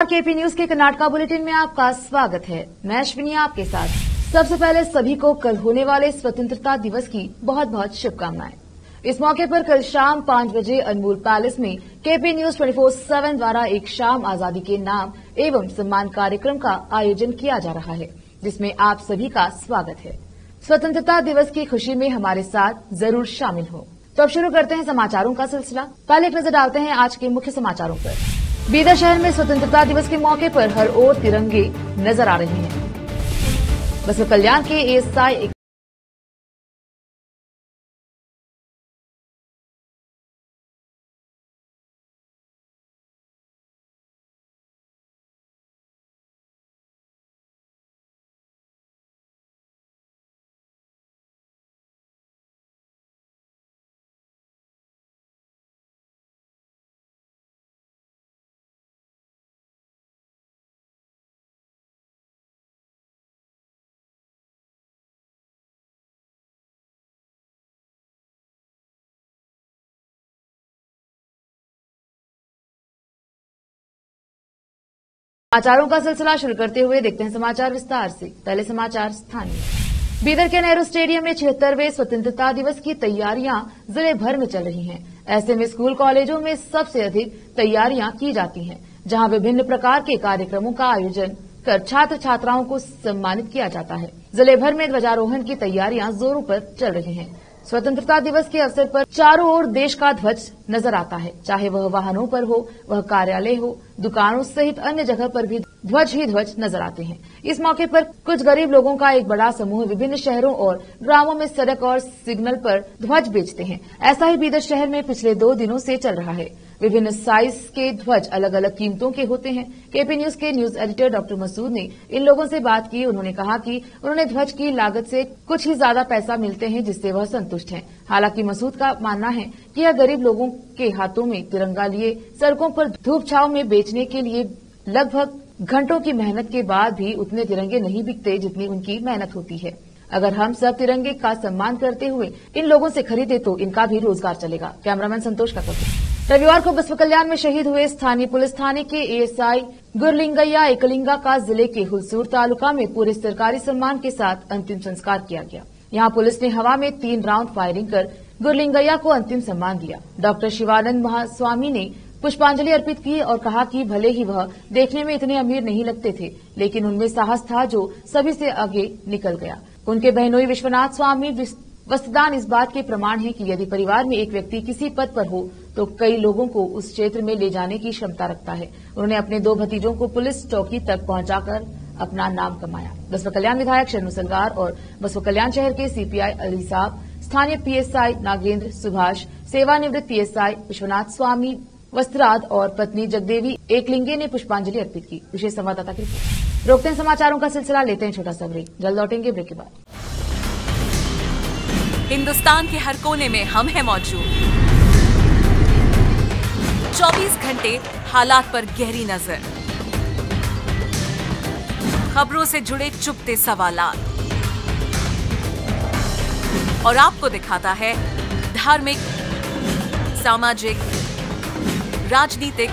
KP news के Karnataka bulletin में आपका स्वागत है। मैं अश्विनी, आपके साथ। सबसे पहले सभी को कल होने वाले स्वतंत्रता दिवस की बहुत बहुत शुभकामनाएँ। इस मौके पर कल शाम पाँच बजे अनमोल पैलेस में केपी न्यूज़ 24/7 द्वारा एक शाम आज़ादी के नाम एवं सम्मान कार्यक्रम का आयोजन किया जा रहा है, जिसमें आप सभी का स्वागत है। स्वतंत्रता दिवस की खुशी में हमारे साथ ज़रूर शामिल हो। तो अब शुरू करते हैं समाचारों का सिलसिला। पहले एक नज़र डालते हैं आज के मुख्य समाचारों पर। बीदर शहर में स्वतंत्रता दिवस के मौके पर हर ओर तिरंगे नज़र आ रहे हैं। बसव कल्याण के एएसआई समाचारों का सिलसिला शुरू करते हुए देखते हैं समाचार विस्तार से। पहले समाचार स्थानीय। बीदर के नेहरू स्टेडियम में छिहत्तरवे स्वतंत्रता दिवस की तैयारियाँ ज़िले भर में चल रही हैं। ऐसे में स्कूल कॉलेजों में सबसे अधिक तैयारियाँ की जाती हैं, जहाँ विभिन्न प्रकार के कार्यक्रमों का आयोजन कर छात्र छात्राओं को सम्मानित किया जाता है। ज़िले भर में ध्वजारोहण की तैयारियाँ जोरों पर चल रही हैं। स्वतंत्रता दिवस के अवसर पर चारों ओर देश का ध्वज नज़र आता है। चाहे वह वाहनों पर हो, वह कार्यालय हो, दुकानों सहित अन्य जगह पर भी ध्वज ही ध्वज नज़र आते हैं। इस मौके पर कुछ गरीब लोगों का एक बड़ा समूह विभिन्न शहरों और ग्रामों में सड़क और सिग्नल पर ध्वज बेचते हैं। ऐसा ही बीदर शहर में पिछले दो दिनों से चल रहा है। विभिन्न साइज़ के ध्वज अलग अलग कीमतों के होते हैं। केपी न्यूज़ के न्यूज़ एडिटर डॉक्टर मसूद ने इन लोगों से बात की। उन्होंने कहा कि उन्होंने ध्वज की लागत से कुछ ही ज़्यादा पैसा मिलते हैं, जिससे वह संतुष्ट हैं। हालाँकि मसूद का मानना है कि यह गरीब लोगों के हाथों में तिरंगा लिए, सड़कों पर धूप छाव में बेचने के लिए लगभग घंटों की मेहनत के बाद भी उतने तिरंगे नहीं बिकते जितनी उनकी मेहनत होती है। अगर हम सब तिरंगे का सम्मान करते हुए इन लोगों से खरीदे तो इनका भी रोज़गार चलेगा। कैमरामैन संतोष का कथन रविवार को बसव कल्याण में शहीद हुए स्थानीय पुलिस थाने के एएसआई गुरलिंगैया एकलिंगा का ज़िले के हुलसूर तालुका में पूरे सरकारी सम्मान के साथ अंतिम संस्कार किया गया। यहाँ पुलिस ने हवा में तीन राउंड फायरिंग कर गुरलिंगैया को अंतिम सम्मान दिया। डॉक्टर शिवानंद महास्वामी ने पुष्पांजलि अर्पित की और कहा कि भले ही वह देखने में इतने अमीर नहीं लगते थे, लेकिन उनमें साहस था जो सभी से आगे निकल गया। उनके बहनोई विश्वनाथ स्वामी वस्तदान इस बात के प्रमाण है कि यदि परिवार में एक व्यक्ति किसी पद पर हो तो कई लोगों को उस क्षेत्र में ले जाने की क्षमता रखता है। उन्होंने अपने दो भतीजों को पुलिस चौकी तक पहुंचाकर अपना नाम कमाया। बसव कल्याण विधायक शरणु सलगार और बसव कल्याण शहर के सीपीआई अली साहब, स्थानीय पीएसआई नागेंद्र सुभाष, सेवानिवृत्त पीएसआई विश्वनाथ स्वामी, वस्त्राद और पत्नी जगदेवी एकलिंगे ने पुष्पांजलि अर्पित की। विशेष संवाददाता की रिपोर्ट रोकते हैं समाचारों का सिलसिला, लेते हैं छोटा सा ब्रेक। जल्द लौटेंगे ब्रेक के बाद। हिंदुस्तान के हर कोने में हम हैं मौजूद। 24 घंटे हालात पर गहरी नज़र। खबरों से जुड़े चुपते सवाल और आपको दिखाता है धार्मिक, सामाजिक, राजनीतिक,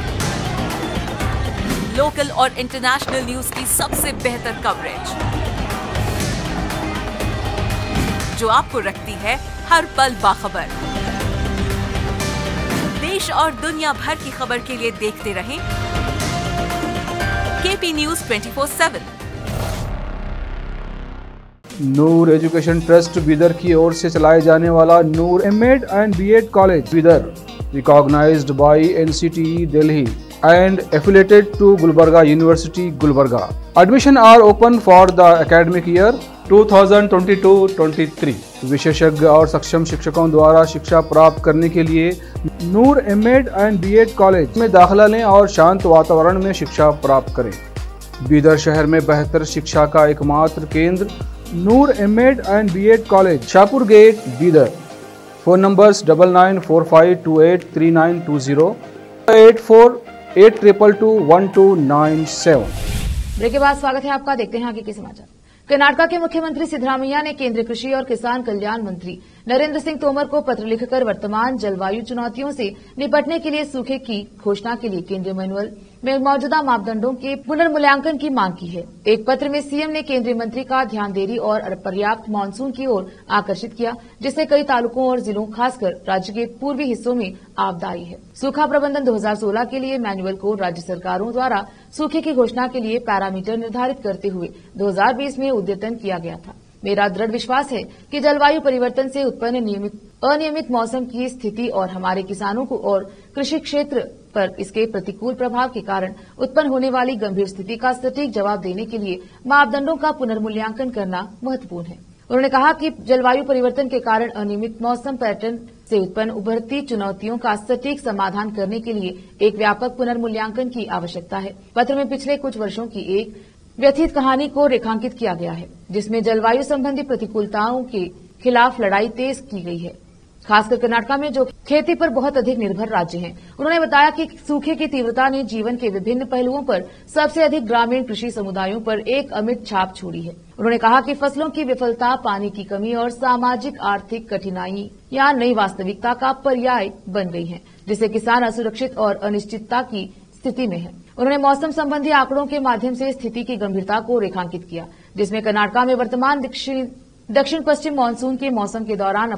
लोकल और इंटरनेशनल न्यूज़ की सबसे बेहतर कवरेज। जो आपको रखती है हर पल बाखबर। देश और दुनिया भर की खबर के लिए देखते रहें। KP news 24/7 Noor education trust Bidar की ओर से चलाए जाने वाला Noor M Ed and B Ed college Bidar. Recognised by NCT Delhi. And affiliated to Gulbarga University, Gulbarga. Admission are open for the academic year 2022-23, विशेषज्ञ और सक्षम शिक्षकों द्वारा शिक्षा प्राप्त करने के लिए Noor M Ed B college में दाखिला लें और शांत वातावरण में शिक्षा प्राप्त करें। बीदर शहर में बेहतर शिक्षा का एकमात्र केंद्र Noor M Ed B college, Shahpur gate, Bidar. Phone numbers double nine four five two eight three nine two zero, eight four eight triple two one two nine seven. Break के बाद स्वागत है आपका, देखते हैं आगे के समाचार। कर्नाटका के मुख्यमंत्री सिद्धरामैया ने केंद्रीय कृषि और किसान कल्याण मंत्री नरेंद्र सिंह तोमर को पत्र लिखकर वर्तमान जलवायु चुनौतियों से निपटने के लिए सूखे की घोषणा के लिए केंद्रीय मैनुअल में मौजूदा मापदंडों के पुनर्मूल्यांकन की मांग की है। एक पत्र में सीएम ने केंद्रीय मंत्री का ध्यान देरी और पर्याप्त मानसून की ओर आकर्षित किया, जिससे कई तालुकों और जिलों, खासकर राज्य के पूर्वी हिस्सों में आपदा आई है। सूखा प्रबंधन 2016 के लिए मैनुअल को राज्य सरकारों द्वारा सूखे की घोषणा के लिए पैरामीटर निर्धारित करते हुए 2020 में उद्यतन किया गया था। मेरा दृढ़ विश्वास है कि जलवायु परिवर्तन से उत्पन्न नियमित, अनियमित मौसम की स्थिति और हमारे किसानों को और कृषि क्षेत्र पर इसके प्रतिकूल प्रभाव के कारण उत्पन्न होने वाली गंभीर स्थिति का सटीक जवाब देने के लिए मापदंडों का पुनर्मूल्यांकन करना महत्वपूर्ण है। उन्होंने कहा कि जलवायु परिवर्तन के कारण अनियमित मौसम पैटर्न से उत्पन्न उभरती चुनौतियों का सटीक समाधान करने के लिए एक व्यापक पुनर्मूल्यांकन की आवश्यकता है। पत्र में पिछले कुछ वर्षों की एक व्यथित कहानी को रेखांकित किया गया है। जिसमें जलवायु संबंधी प्रतिकूलताओं के खिलाफ लड़ाई तेज की गई है। खासकर कर्नाटका में जो खेती पर बहुत अधिक निर्भर राज्य है। उन्होंने बताया कि सूखे की तीव्रता ने जीवन के विभिन्न पहलुओं पर सबसे अधिक ग्रामीण कृषि समुदायों पर एक अमिट छाप छोड़ी है। उन्होंने कहा कि फ़सलों की विफलता, पानी की कमी और सामाजिक आर्थिक कठिनाई या नई वास्तविकता का पर्याय बन गई है, जिससे किसान असुरक्षित और अनिश्चितता की स्थिति में है। उन्होंने मौसम संबंधी आंकड़ों के माध्यम से स्थिति की गंभीरता को रेखांकित किया। जिसमें कर्नाटका में वर्तमान दक्षिण पश्चिम मानसून के मौसम के दौरान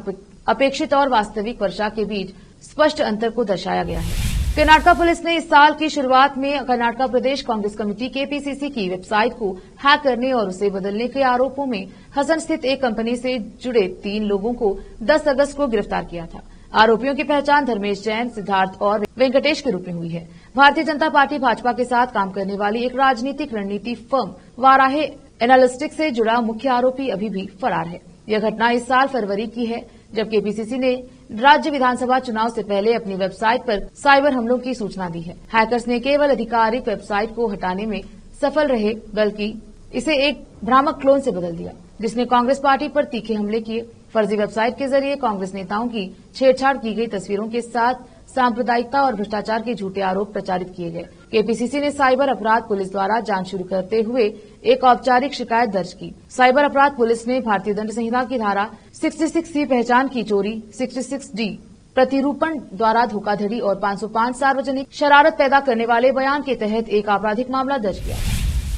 अपेक्षित और वास्तविक वर्षा के बीच स्पष्ट अंतर को दर्शाया गया है। कर्नाटका पुलिस ने इस साल की शुरुआत में कर्नाटका प्रदेश कांग्रेस कमेटी केपीसीसी की वेबसाइट को हैक करने और उसे बदलने के आरोपों में हसन स्थित एक कंपनी से जुड़े तीन लोगों को 10 अगस्त को गिरफ़्तार किया था। आरोपियों की पहचान धर्मेश जैन, सिद्धार्थ और वेंकटेश के रूप में हुई है। भारतीय जनता पार्टी भाजपा के साथ काम करने वाली एक राजनीतिक रणनीति फर्म वाराहे एनालिस्टिक से जुड़ा मुख्य आरोपी अभी भी फरार है। यह घटना इस साल फरवरी की है जब केपीसीसी ने राज्य विधानसभा चुनाव से पहले अपनी वेबसाइट पर साइबर हमलों की सूचना दी है। हैकर्स ने केवल आधिकारिक वेबसाइट को हटाने में सफल रहे, बल्कि इसे एक भ्रामक क्लोन से बदल दिया, जिसने कांग्रेस पार्टी पर तीखे हमले किए। फर्जी वेबसाइट के ज़रिए कांग्रेस नेताओं की छेड़छाड़ की गई तस्वीरों के साथ सांप्रदायिकता और भ्रष्टाचार के झूठे आरोप प्रचारित किए गए। केपीसीसी ने साइबर अपराध पुलिस द्वारा जाँच शुरू करते हुए एक औपचारिक शिकायत दर्ज की। साइबर अपराध पुलिस ने भारतीय दंड संहिता की धारा 66 सी पहचान की चोरी 66 डी, प्रतिरूपण द्वारा धोखाधड़ी और 505 सार्वजनिक शरारत पैदा करने वाले बयान के तहत एक आपराधिक मामला दर्ज किया।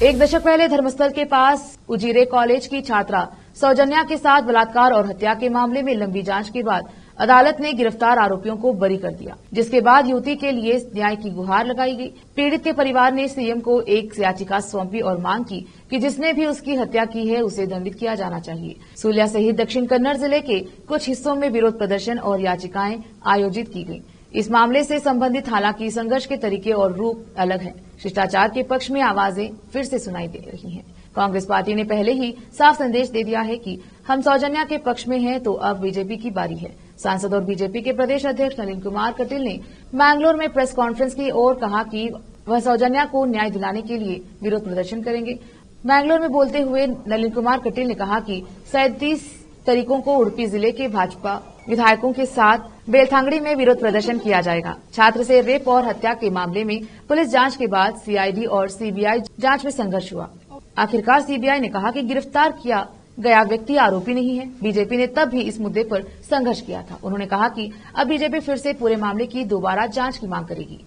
एक दशक पहले धर्मस्थल के पास उजीरे कॉलेज की छात्रा सौजन्या के साथ बलात्कार और हत्या के मामले में लंबी जाँच के बाद अदालत ने गिरफ़्तार आरोपियों को बरी कर दिया, जिसके बाद युवती के लिए न्याय की गुहार लगाई गई। पीड़ित के परिवार ने सीएम को एक याचिका सौंपी और मांग की कि जिसने भी उसकी हत्या की है, उसे दंडित किया जाना चाहिए। सूलिया सहित दक्षिण कन्नड़ ज़िले के कुछ हिस्सों में विरोध प्रदर्शन और याचिकाएँ आयोजित की गई इस मामले से संबंधित हालाँकि संघर्ष के तरीके और रूप अलग है। शिष्टाचार के पक्ष में आवाज़ें फिर से सुनाई दे रही हैं। कांग्रेस पार्टी ने पहले ही साफ़ संदेश दे दिया है कि हम सौजन्या के पक्ष में हैं तो अब बीजेपी की बारी है। सांसद और बीजेपी के प्रदेश अध्यक्ष नलिन कुमार कटिल ने मैंगलोर में प्रेस कॉन्फ्रेंस की और कहा कि वह सौजन्या को न्याय दिलाने के लिए विरोध प्रदर्शन करेंगे। मैंगलोर में बोलते हुए नलिन कुमार कटिल ने कहा कि सैंतीस तरीकों को उड़पी ज़िले के भाजपा विधायकों के साथ बेलथांगड़ी में विरोध प्रदर्शन किया जाएगा। छात्र से रेप और हत्या के मामले में पुलिस जाँच के बाद सीआईडी और सीबीआई जाँच में संघर्ष हुआ। आखिरकार सीबीआई ने कहा कि गिरफ़्तार किया गया व्यक्ति आरोपी नहीं है। बीजेपी ने तब भी इस मुद्दे पर संघर्ष किया था। उन्होंने कहा कि अब बीजेपी फिर से पूरे मामले की दोबारा जाँच की मांग करेगी।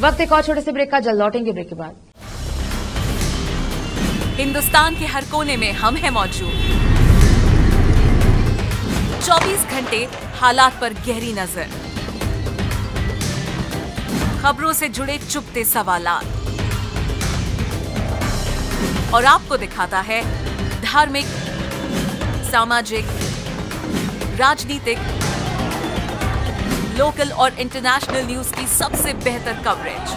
वक्त एक और छोटे से ब्रेक का। जल्द लौटेंगे ब्रेक के बाद। हिंदुस्तान के हर कोने में हम हैं मौजूद। 24 घंटे हालात पर गहरी नज़र। खबरों से जुड़े चुपते सवाल और आपको दिखाता है धार्मिक, सामाजिक, राजनीतिक लोकल और इंटरनेशनल न्यूज़ की सबसे बेहतर कवरेज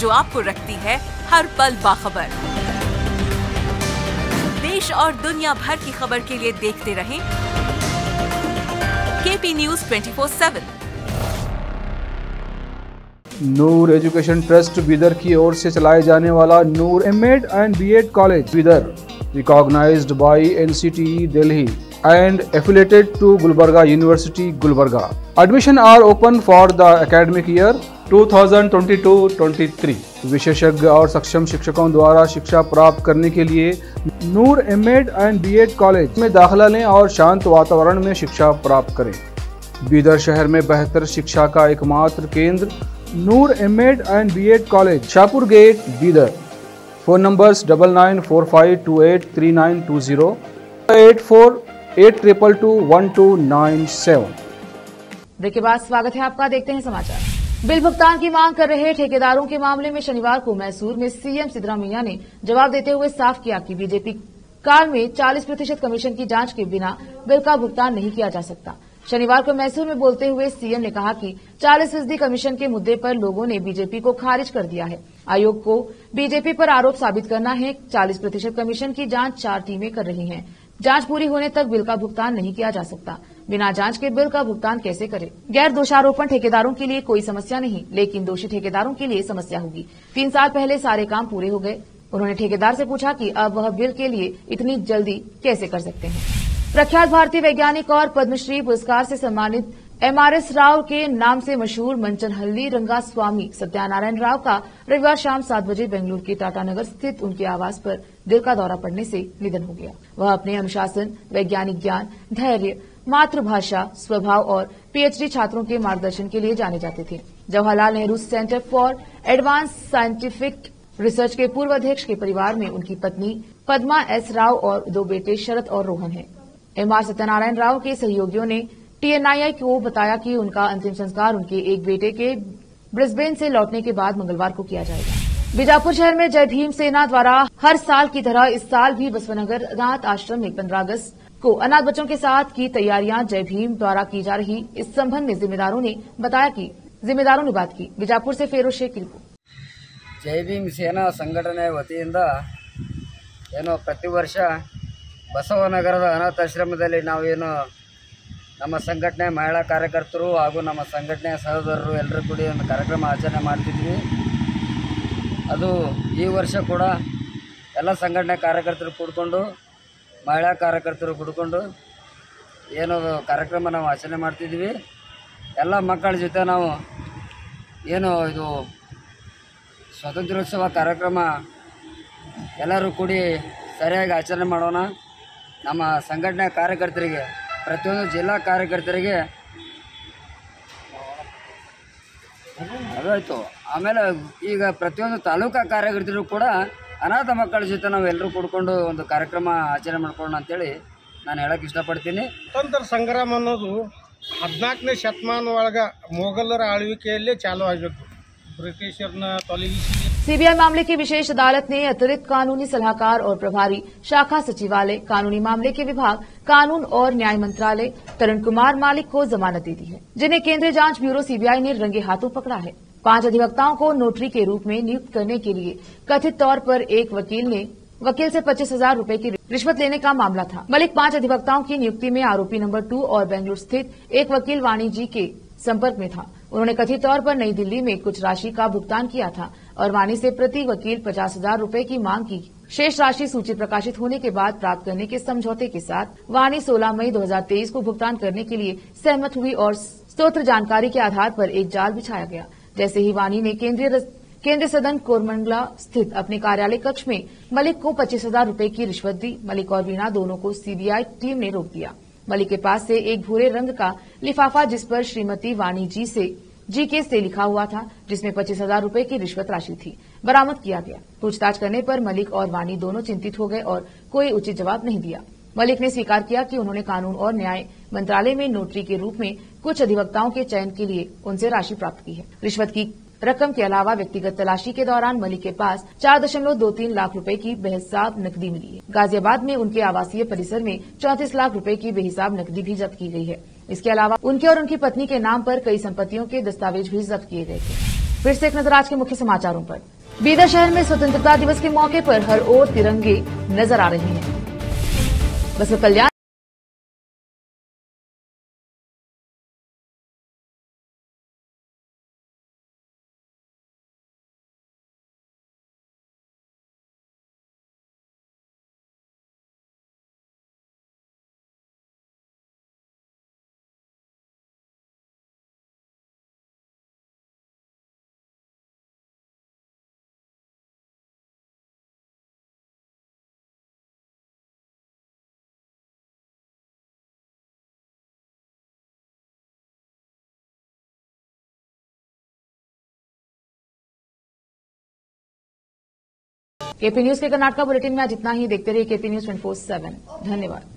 जो आपको रखती है हर पल बाखबर। देश और दुनिया भर की खबर के लिए देखते रहें। KP news 24/7 Noor education trust Bidar की ओर से चलाए जाने वाला Noor M Ed and B Ed college Bidar recognised by N C T Delhi and affiliated to Gulbarga University, Gulbarga. Admission are open for the academic year 2022-23 विशेषज्ञ और सक्षम शिक्षकों द्वारा शिक्षा प्राप्त करने के लिए Noor M Ed and B Ed college में दाखिला लें और शांत वातावरण में शिक्षा प्राप्त करें बीदर शहर में बेहतर शिक्षा का एकमात्र केंद्र Noor M Ed and B Ed college, Shahpur gate Bidar phone numbers double nine four five two eight three nine two zero के बाद स्वागत है आपका। देखते हैं समाचार। बिल भुगतान की मांग कर रहे ठेकेदारों के मामले में शनिवार को मैसूर में सीएम सिद्धरामैया ने जवाब देते हुए साफ़ किया कि बीजेपी काल में 40 प्रतिशत कमीशन की जाँच के बिना बिल का भुगतान नहीं किया जा सकता। शनिवार को मैसूर में बोलते हुए सीएम ने कहा कि 40 फ़ीसदी कमीशन के मुद्दे पर लोगों ने बीजेपी को खारिज कर दिया है। आयोग को बीजेपी पर आरोप साबित करना है। 40 प्रतिशत कमीशन की जाँच चार टीमें कर रही हैं। जाँच पूरी होने तक बिल का भुगतान नहीं किया जा सकता। बिना जाँच के बिल का भुगतान कैसे करें? गैर दोषारोपण ठेकेदारों के लिए कोई समस्या नहीं, लेकिन दोषी ठेकेदारों के लिए समस्या होगी। तीन साल पहले सारे काम पूरे हो गए। उन्होंने ठेकेदार से पूछा कि अब वह बिल के लिए इतनी जल्दी कैसे कर सकते हैं? प्रख्यात भारतीय वैज्ञानिक और पद्मश्री पुरस्कार से सम्मानित एमआरएस राव के नाम से मशहूर मंचनहल्ली रंगा स्वामी सत्यानारायण राव का रविवार शाम सात बजे बेंगलुरु के टाटानगर स्थित उनके आवास पर दिल का दौरा पड़ने से निधन हो गया। वह अपने अनुशासन, वैज्ञानिक ज्ञान, धैर्य, मातृभाषा, स्वभाव और पीएचडी छात्रों के मार्गदर्शन के लिए जाने जाते थे। Jawaharlal Nehru centre for advance scientific research के पूर्व अध्यक्ष के परिवार में उनकी पत्नी पद्मा एस राव और दो बेटे शरद और रोहन हैं। एमआर सत्यनारायण राव के सहयोगियों ने टीएनआईआई को बताया कि उनका अंतिम संस्कार उनके एक बेटे के ब्रिस्बेन से लौटने के बाद मंगलवार को किया जाएगा बीजापुर शहर में जय भीम सेना द्वारा हर साल की तरह इस साल भी बसवनगर अनाथ आश्रम में पंद्रह अगस्त को अनाथ बच्चों के साथ की तैयारियां जय भीम द्वारा की जा रही इस संबंध में जिम्मेदारों ने बताया कि जिम्मेदारों ने बात की बीजापुर से फेरोज शेख की रिपोर्ट ಜೈ ಭೀಮ್ ಸೇನಾ ಸಂಘಟನೆ ವತಿಯಿಂದ ಏನು ಪ್ರತಿ ವರ್ಷ ಬಸವನಗರದ ಅನಾಥಾಶ್ರಮದಲ್ಲಿ ನಾವೇನು ನಮ್ಮ ಸಂಘಟನೆ ಮಹಿಳಾ ಕಾರ್ಯಕರ್ತರು ಹಾಗೂ ನಮ್ಮ ಸಂಘಟನೆಯ ಸಹೋದರರು ಎಲ್ಲರೂ ಕೂಡಿ ಒಂದು ಕಾರ್ಯಕ್ರಮ ಆಚರಣೆ ಮಾಡ್ತಿದ್ವಿ. ಅದು ಈ ವರ್ಷ ಕೂಡ ಎಲ್ಲ ಸಂಘಟನೆ ಕಾರ್ಯಕರ್ತರು ಕೂಡಿಕೊಂಡು, ಮಹಿಳಾ ಕಾರ್ಯಕರ್ತರು ಕೂಡಿಕೊಂಡು ಏನು ಕಾರ್ಯಕ್ರಮ ನಾವು ಆಚರಣೆ ಮಾಡ್ತಿದ್ವಿ. ಎಲ್ಲ ಮಕ್ಕಳ ಜೊತೆ ನಾವು ಏನು ಇದು ಸ್ವಾತಂತ್ರ್ಯೋತ್ಸವ ಕಾರ್ಯಕ್ರಮ ಎಲ್ಲರೂ ಕೂಡಿ ಸರಿಯಾಗಿ ಆಚರಣೆ ಮಾಡೋಣ. ನಮ್ಮ ಸಂಘಟನೆ ಕಾರ್ಯಕರ್ತರಿಗೆ, ಪ್ರತಿಯೊಂದು ಜಿಲ್ಲಾ ಕಾರ್ಯಕರ್ತರಿಗೆ ಅದಾಯಿತು ಆಮೇಲೆ ಈಗ ಪ್ರತಿಯೊಂದು ತಾಲೂಕಾ ಕಾರ್ಯಕರ್ತರು ಕೂಡ ಅನಾಥ ಮಕ್ಕಳ ಜೊತೆ ನಾವು ಎಲ್ಲರೂ ಕೂಡ್ಕೊಂಡು ಒಂದು ಕಾರ್ಯಕ್ರಮ ಆಚರಣೆ ಮಾಡ್ಕೊಳ್ಳೋಣ ಅಂತೇಳಿ ನಾನು ಹೇಳಕ್ಕೆ ಇಷ್ಟಪಡ್ತೀನಿ. ಸ್ವತಂತ್ರ ಸಂಗ್ರಾಮ ಅನ್ನೋದು ಹದಿನಾಲ್ಕನೇ ಶತಮಾನ ಒಳಗೆ ಮೊಘಲರ ಆಳ್ವಿಕೆಯಲ್ಲೇ ಚಾಲು ಆಗಬೇಕು ಬ್ರಿಟಿಷರ್ನ ತೊಲಗಿಸಿ सीबीआई मामले की विशेष अदालत ने अतिरिक्त कानूनी सलाहकार और प्रभारी, शाखा सचिवालय, कानूनी मामले के विभाग, कानून और न्याय मंत्रालय, तरुण कुमार मालिक को जमानत दे दी है, जिन्हें केंद्रीय जाँच ब्यूरो सीबीआई ने रंगे हाथों पकड़ा है। पाँच अधिवक्ताओं को नोटरी के रूप में नियुक्त करने के लिए कथित तौर पर एक वकील ने, वकील से पच्चीस हज़ार रुपये की रिश्वत लेने का मामला था। मलिक पाँच अधिवक्ताओं की नियुक्ति में आरोपी नंबर टू और बेंगलुरु स्थित एक वकील वाणी जी के संपर्क में था। उन्होंने कथित तौर पर नई दिल्ली में कुछ राशि का भुगतान किया था और वाणी से प्रति वकील पचास हज़ार रूपए की मांग की। शेष राशि सूची प्रकाशित होने के बाद प्राप्त करने के समझौते के साथ वाणी 16 मई 2023 को भुगतान करने के लिए सहमत हुई और स्त्रोत्र जानकारी के आधार पर एक जाल बिछाया गया। जैसे ही वाणी ने केंद्रीय केंद्रीय सदन कोरमंगला स्थित अपने कार्यालय कक्ष में मलिक को पच्चीस हज़ार रूपए की रिश्वत दी। मलिक और वीणा दोनों को सीबीआई टीम ने रोक दिया। मलिक के पास से एक भूरे रंग का लिफाफा जिस पर श्रीमती वाणी जी से जी के से लिखा हुआ था, जिसमें पच्चीस हज़ार रुपये की रिश्वत राशि थी। बरामद किया गया। पूछताछ करने पर मलिक और वानी दोनों चिंतित हो गए और कोई उचित जवाब नहीं दिया। मलिक ने स्वीकार किया कि उन्होंने कानून और न्याय मंत्रालय में नोटरी के रूप में कुछ अधिवक्ताओं के चयन के लिए उनसे राशि प्राप्त की है। रिश्वत की रकम के अलावा व्यक्तिगत तलाशी के दौरान मलिक के पास चार दशमलव दो तीन लाख रुपए की बेहिसाब नकदी मिली है। गाजियाबाद में उनके आवासीय परिसर में चौंतीस लाख रुपए की बेहिसाब नकदी भी जब्त की गई है। इसके अलावा उनके और उनकी पत्नी के नाम पर कई संपत्तियों के दस्तावेज़ भी जब्त किए गए थे। फिर से एक नज़र आज के मुख्य समाचारों पर। बीदर शहर में स्वतंत्रता दिवस के मौके पर हर ओर तिरंगे नज़र आ रहे हैं। बस कल्याण केपी न्यूज़ के कर्नाटका बुलेटिन में आज इतना ही। देखते रहिए केपी न्यूज़ ट्वेंटी फोर धन्यवाद।